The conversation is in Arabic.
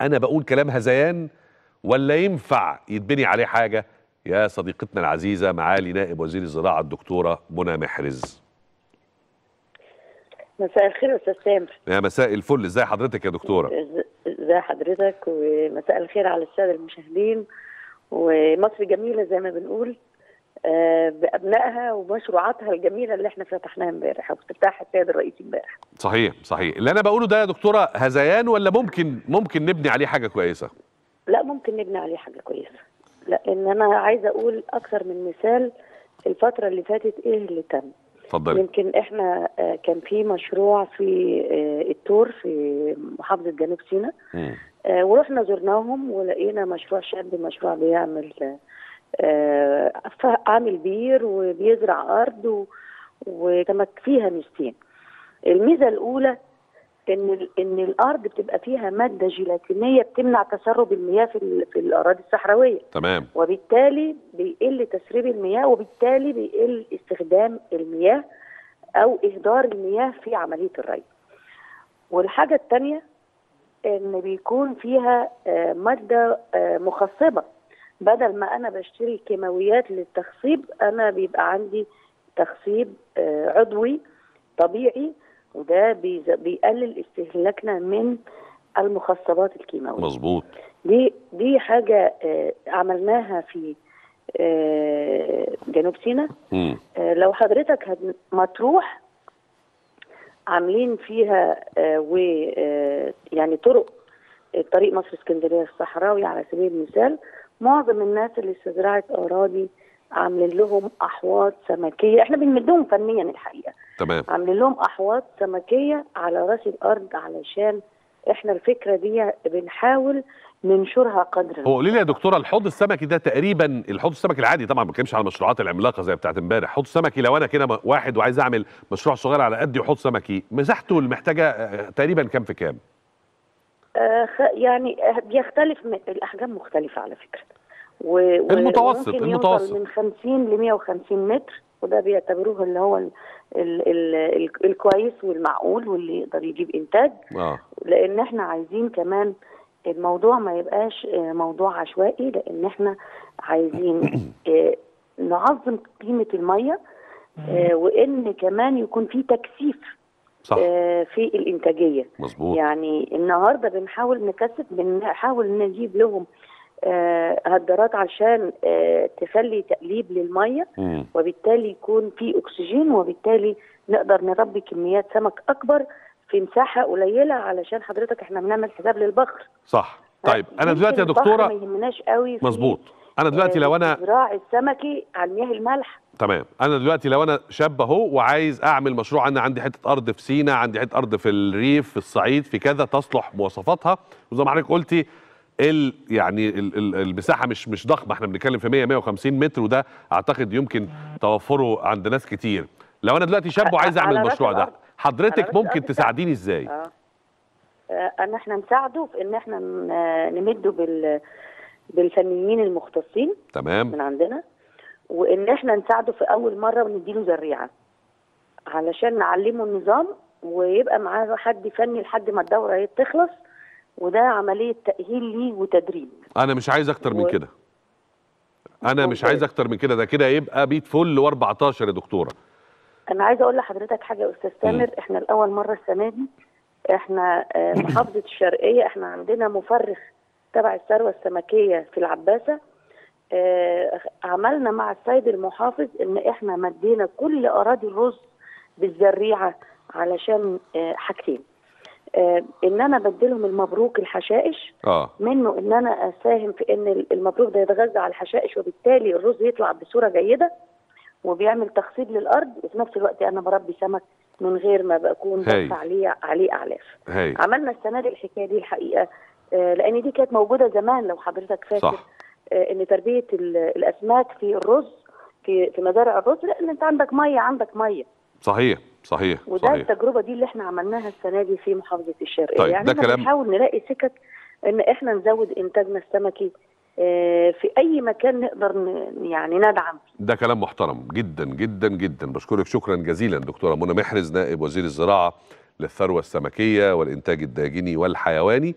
أنا بقول كلام هذيان ولا ينفع يتبني عليه حاجة؟ يا صديقتنا العزيزة معالي نائب وزير الزراعة الدكتورة منى محرز. مساء الخير يا أستاذ سامر يا مساء الفل. ازي حضرتك يا دكتورة؟ ازي حضرتك؟ ومساء الخير على السادة المشاهدين. ومصر جميلة زي ما بنقول. بأبنائها ومشروعاتها الجميلة اللي إحنا فتحناها امبارح وافتتاح السيد الرئيس امبارح. صحيح صحيح. اللي أنا بقوله ده يا دكتورة هذيان ولا ممكن ممكن نبني عليه حاجة كويسة؟ لا ممكن نبني عليه حاجة كويسة. لأن أنا عايزة أقول أكثر من مثال الفترة اللي فاتت إيه اللي تم؟ اتفضلي. يمكن إحنا آه، كان في مشروع في آه، التور في محافظة جنوب سيناء. آه، ورحنا زرناهم ولقينا مشروع شاب مشروع بيعمل آه، عامل بير وبيزرع أرض وتمك فيها ميزتين. الميزة الأولى إن إن الأرض بتبقى فيها مادة جيلاتينية بتمنع تسرب المياه في في الأراضي الصحراوية. تمام. وبالتالي بيقل تسريب المياه وبالتالي بيقل استخدام المياه أو إهدار المياه في عملية الري. والحاجة الثانية إن بيكون فيها آه، مادة آه، مخصبة. بدل ما أنا بشتري كيماويات للتخصيب أنا بيبقى عندي تخصيب آه، عضوي طبيعي وده بيقلل استهلاكنا من المخصبات الكيماوية. مظبوط. دي دي حاجة آه، عملناها في آه، جنوب سيناء. لو حضرتك مطروح عاملين فيها و يعني طرق طريق مصر اسكندرية الصحراوي على سبيل المثال معظم الناس اللي استزرعت أراضي عاملين لهم أحواض سمكية. إحنا بنمدهم فنيا الحقيقة. تمام. عاملين لهم أحواض سمكية على رأس الأرض علشان إحنا الفكرة دي بنحاول ننشرها قدر هو قولي لي يا دكتورة الحوض السمكي ده تقريبا الحوض السمكي العادي طبعا ما بتكلمش على المشروعات العملاقة زي بتاعت امبارح. حوض سمكي لو أنا كده واحد وعايز أعمل مشروع صغير على قدي وحوض سمكي مساحته المحتاجة آه، تقريبا كام في كام؟ يعني آه، بيختلف الأحجام مختلفة على فكرة. و... المتوسط- وممكن المتوسط. من 50 ل 150 متر وده بيعتبروه اللي هو ال... ال... ال... ال... الكويس والمعقول واللي يقدر يجيب إنتاج. آه. لأن إحنا عايزين كمان الموضوع ما يبقاش آه، موضوع عشوائي لأن إحنا عايزين آه، نعظم قيمة المية آه، وإن كمان يكون في تكثيف صح. آه، في الإنتاجية. مظبوط. يعني النهارده بنحاول نكثف بنحاول نجيب لهم آه، هدرات عشان آه، تخلي تقليب للمية. مم. وبالتالي يكون في أكسجين وبالتالي نقدر نربي كميات سمك أكبر في مساحة قليلة علشان حضرتك إحنا بنعمل حساب للبخر. صح. طيب أنا دلوقتي يا دكتورة ما يهمناش قوي مظبوط. أنا دلوقتي آه، لو أنا الزراع السمكي على المياه المالحه تمام. أنا دلوقتي لو أنا شاب أهو وعايز أعمل مشروع أنا عندي حتة أرض في سينا عندي حتة أرض في الريف في الصعيد في كذا تصلح مواصفاتها. وزي ما حضرتك قلتي ال يعني ال ال المساحة مش مش ضخمة. إحنا بنتكلم في 100 150 متر وده أعتقد يمكن توفره عند ناس كتير. لو أنا دلوقتي شاب وعايز أعمل المشروع ده حضرتك ممكن تساعديني إزاي؟ آه آه، إن إحنا نساعده في إن إحنا نمده بال بالفنيين المختصين تمام. من عندنا وإن إحنا نساعده في أول مرة ونديله زريعه علشان نعلمه النظام ويبقى معاه حد فني لحد ما الدورة تخلص وده عملية تأهيل ليه وتدريب. أنا مش عايز أكتر من كده. أنا مش. عايز أكتر من كده. ده كده يبقى 100 فل و14 يا دكتورة. أنا عايزه أقول لحضرتك حاجة يا أستاذ تامر. إحنا لأول مرة السنة دي إحنا آه، محافظة الشرقية إحنا عندنا مفرخ تبع الثروة السمكية في العباسة آه، عملنا مع السيد المحافظ إن إحنا مدينا كل أراضي الرز بالزريعة علشان آه، حاجتين. آه، إن أنا بديلهم المبروك الحشائش آه. منه إن أنا أساهم في إن المبروك ده يتغذى على الحشائش وبالتالي الرز يطلع بصورة جيدة وبيعمل تخصيب للأرض وفي نفس الوقت أنا بربي سمك من غير ما بكون. بس عليه عليه أعلاف. عملنا السنة دي الحكاية دي الحقيقة. آه، لأن دي كانت موجودة زمان لو حضرتك فاكر صح. آه، إن تربية ال- الأسماك في الرز في في مزارع الرز لأن أنت عندك مية عندك مية. صحيح صحيح وده صحيح. التجربة دي اللي إحنا عملناها السنة دي في محافظة الشرقيه طيب، يعني ده إحنا كلام- بنحاول نلاقي سكك إن إحنا نزود إنتاجنا السمكي آه، في أي مكان نقدر يعني ندعم. ده كلام محترم جدا جدا جدا. بشكرك شكرا جزيلا دكتورة منى محرز نائب وزير الزراعة للثروة السمكية والإنتاج الداجني والحيواني.